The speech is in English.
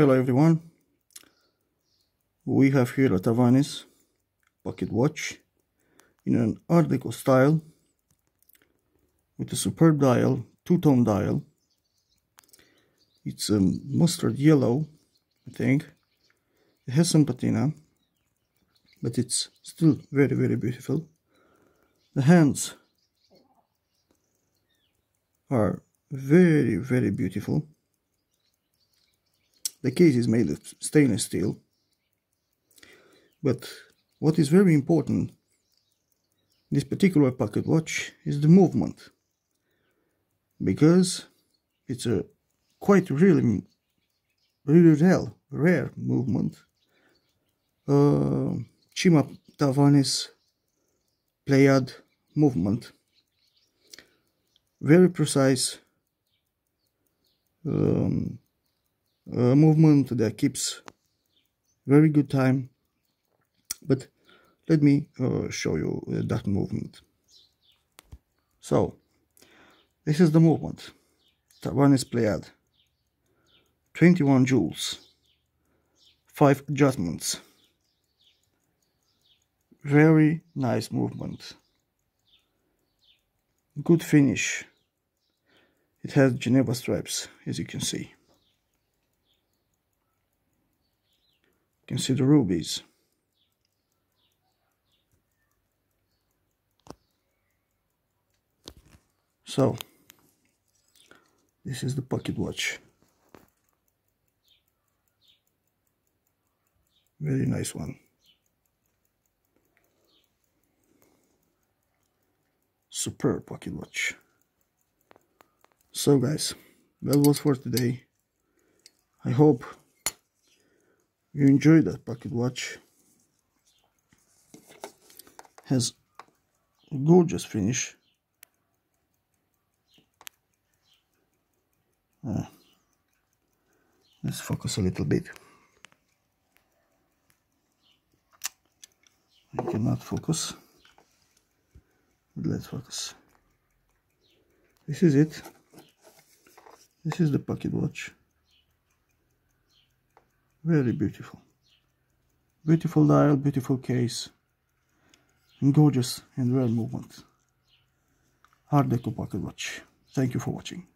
Hello everyone, we have here a Tavannes pocket watch in an Art Deco style with a superb dial, two-tone dial. It's a mustard yellow, I think. It has some patina, but it's still very, very beautiful. The hands are very, very beautiful. The case is made of stainless steel. But what is very important in this particular pocket watch is the movement. Because it's a quite really really rare, rare movement. Uh, Cyma Tavannes Pleiade movement. Very precise um, a movement that keeps very good time. But let me uh, show you uh, that movement. So this is the movement. Tavannes Pleiade. 21 jewels. 5 adjustments. Very nice movement. Good finish. It has Geneva stripes as you can see You can see the rubies. So, this is the pocket watch. Very nice one. Superb pocket watch. So guys, that was for today. I hope you enjoy that pocket watch. Has a gorgeous finish. Uh, let's focus a little bit. I cannot focus. Let's focus. This is it. This is the pocket watch very beautiful. Beautiful dial, beautiful case. And gorgeous and rare movement. Art Deco pocket watch. Thank you for watching.